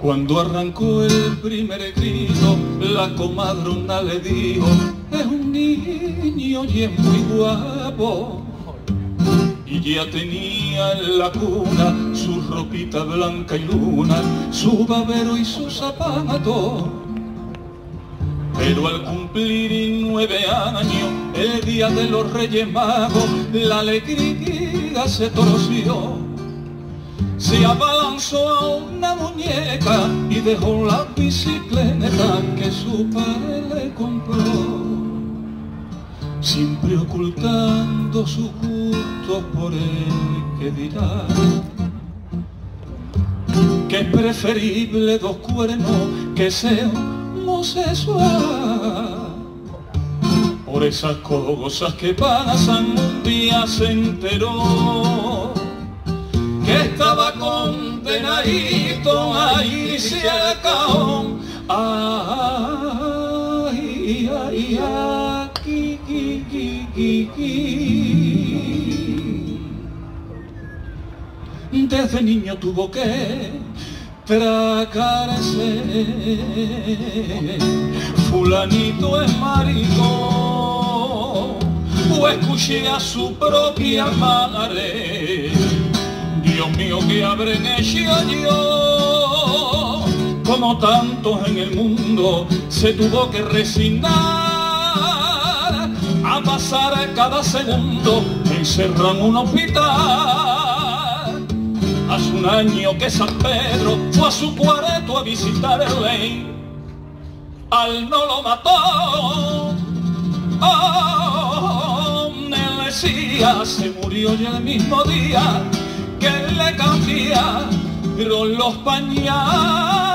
Cuando arrancó el primer grito, la comadrona le dijo, es un niño y es muy guapo. Y ya tenía en la cuna su ropita blanca y luna, su babero y su zapato. Pero al cumplir nueve años, el día de los Reyes Magos, la alegría se torció se abalanzó a una muñeca y dejó la bicicleta que su padre le compró, siempre ocultando su gusto por el que dirá que es preferible dos cuernos que sea homosexual. Por esas cosas que pasan un día se enteró estaba condenadito a irse al caón. Ay, ay, aquí, Desde niño tuvo que tragarse. Fulanito es marido, o escuché a su propia madre Dios mío, que habrán hecho yo? Como tantos en el mundo, se tuvo que resignar a pasar cada segundo encerrado en un hospital. Hace un año que San Pedro fue a su cuarto a visitar el rey. Al no lo mató, oh, el Mesías se murió ya el mismo día que le cambiaron los pañales.